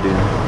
video.